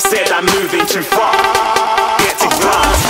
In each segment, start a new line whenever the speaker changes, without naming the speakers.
Said I'm moving too far. Get to glass.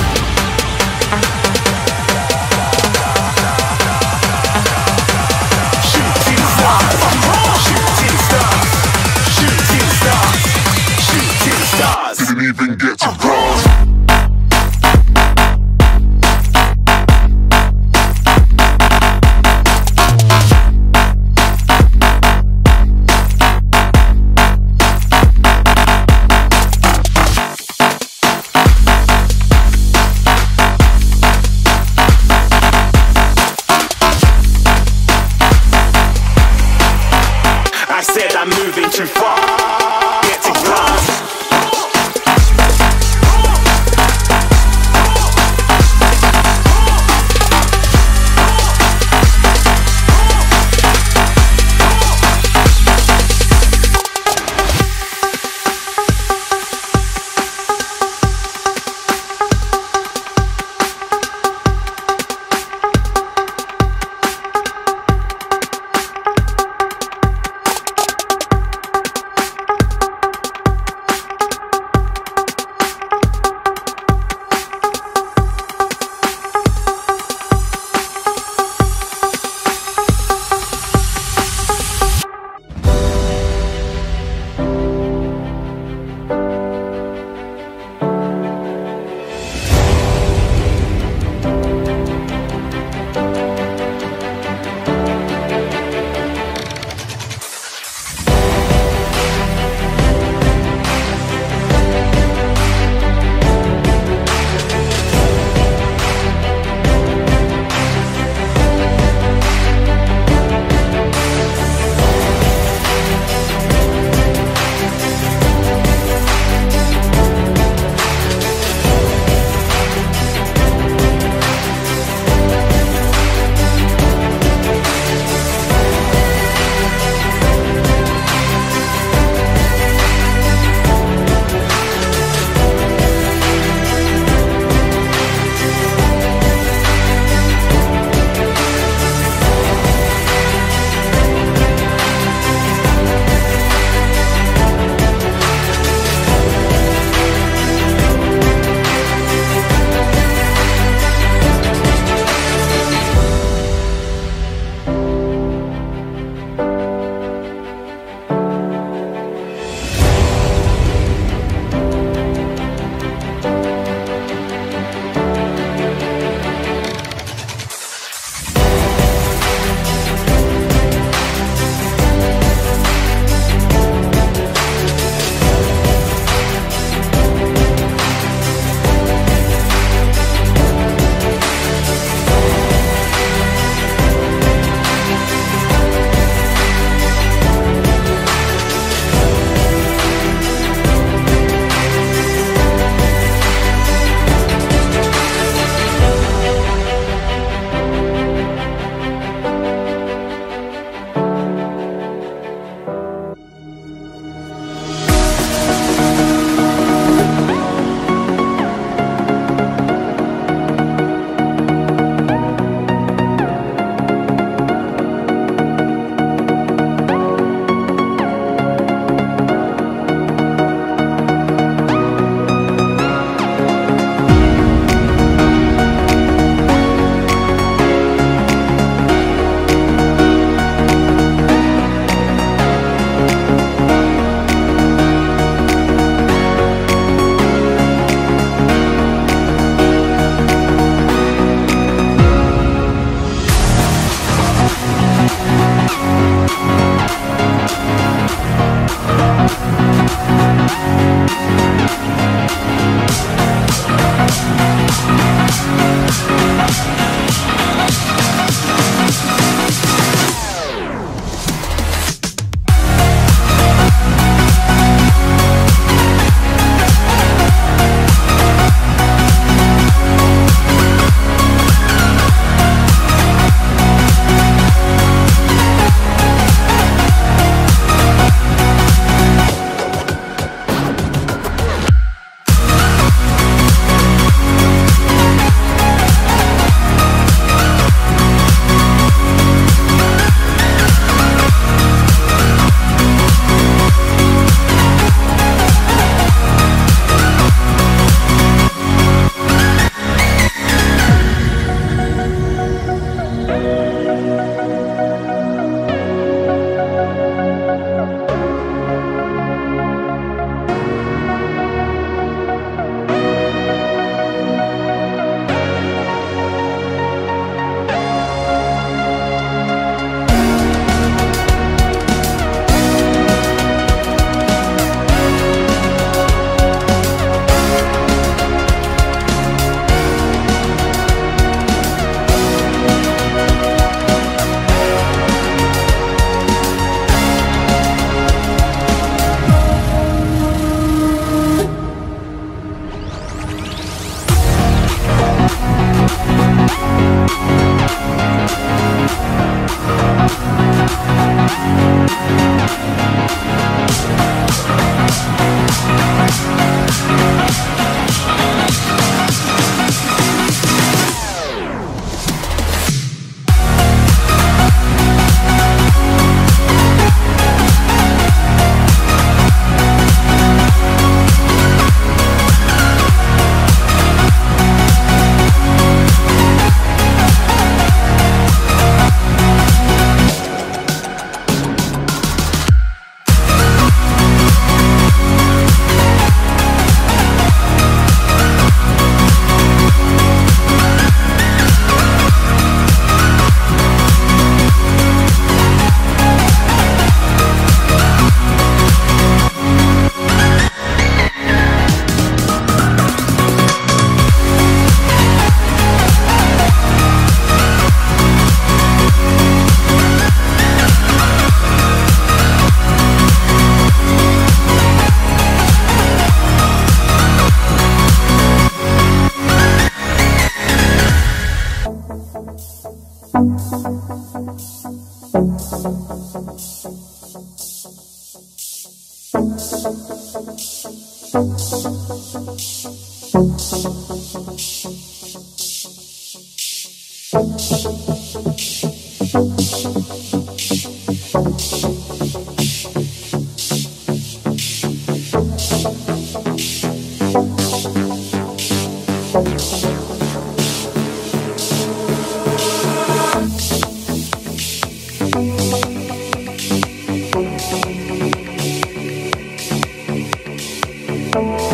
Thank